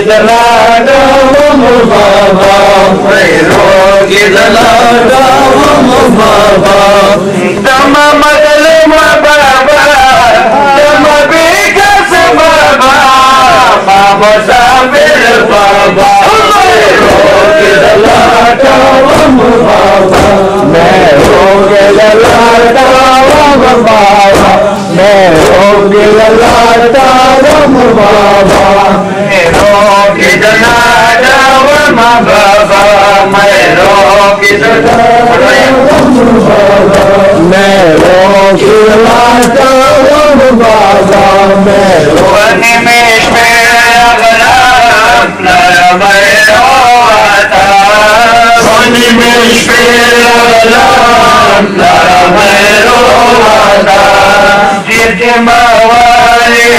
دلارام بابا روگ دلارام بابا تم مغل بابا تم بابا بابا بابا روگ دلارام بابا میں روگ دلارام بابا میں روگ بابا میروں کی لاتا ہوں بابا میروں نمیش میرا غلام نر میروں آتا نمیش میرا غلام نر میروں آتا جد موالی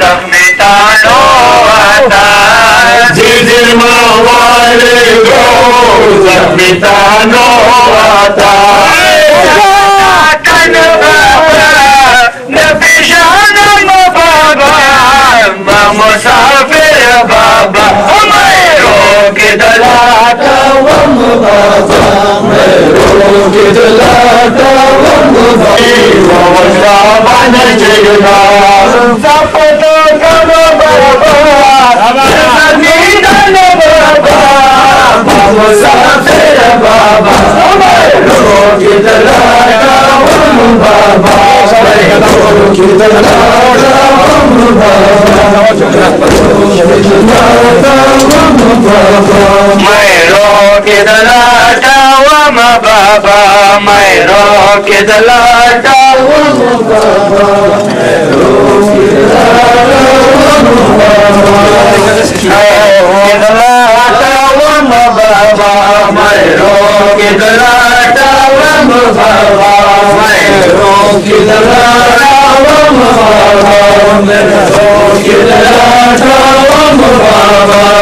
नोता नाशान बाबा मम बाबा दादा Baba, राम बाबा, मैं रो के दलाटा बाबा, मैं रो के दलाटा बाबा, मैं रो के दलाटा बाबा, मैं रो के दलाटा बाबा।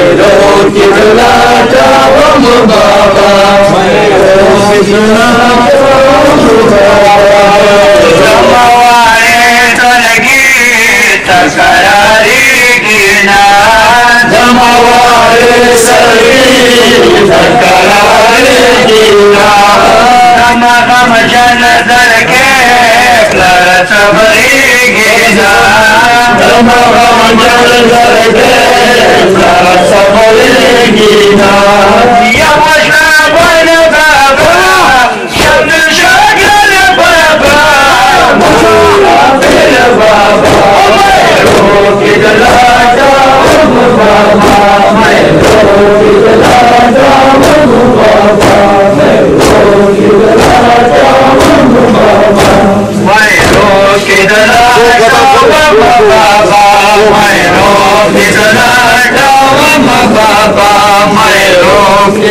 मैं रोके दलाटा वम बाबा मैं रोके दलाटा वम बाबा जमवारे तलगी तकरारी गिना जमवारे सरी तकरारी गिना नम गम जन दर के لا تبغينا تمرم الزرقين لا تبغينا يا مشرب البابا شمل شكل البابا. مشرب البابا روحك لا تعب بابا روحك لا تعب بابا ميرو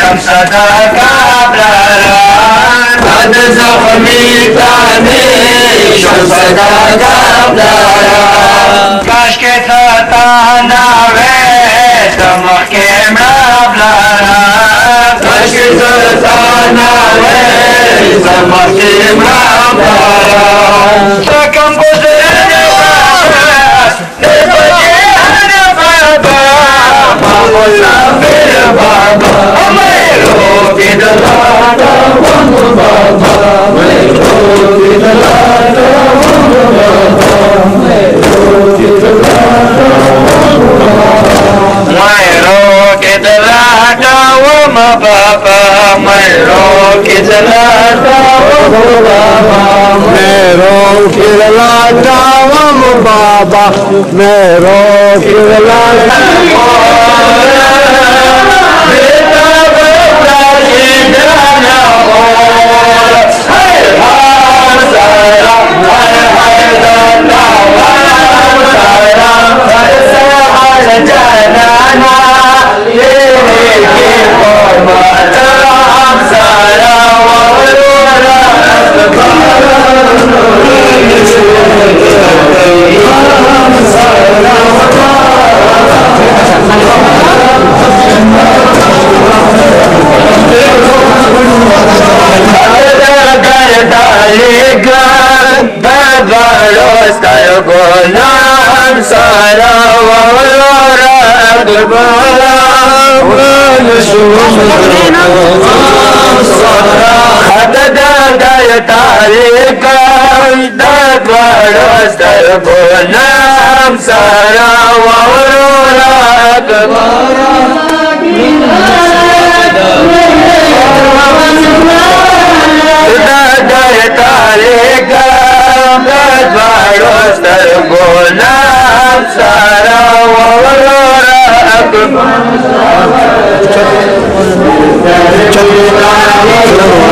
شمس دا قبلارا بعد زخمي داني شمس دا قبلارا کاش که تا ناوه دمخ که مرابلارا کاش که تا ناوه دمخ که مرابلارا بابا میں رو جلاتا ہوں بابا میں رو کے جلاتا ہوں بابا میں رو جلاتا ہوں يقول نعم سارا وغيرك بلا ونشوف صرا حدد داي تاريك دبر يقول نعم سارا وغيرك بلا داي تاريك Chalo, chalo, chalo, chalo, chalo,